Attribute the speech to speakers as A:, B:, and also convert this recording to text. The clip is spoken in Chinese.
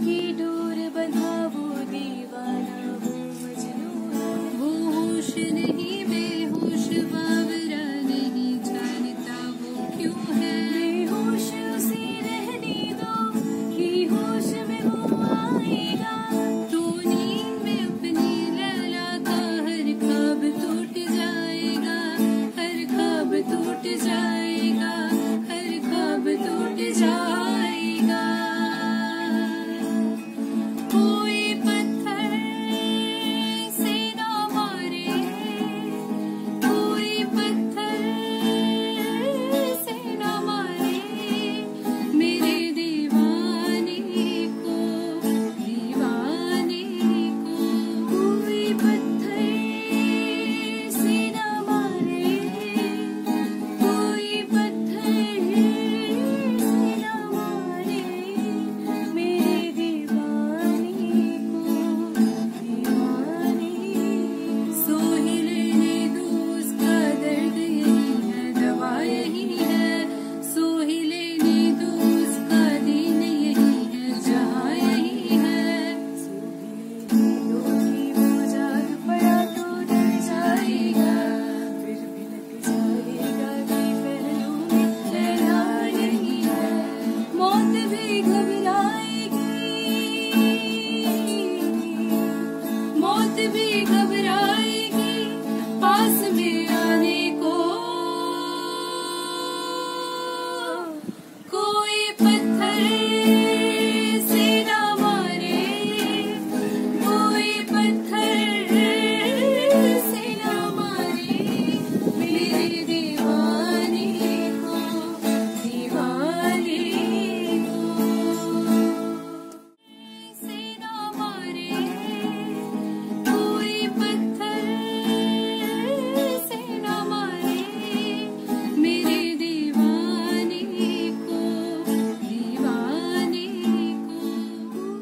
A: 一路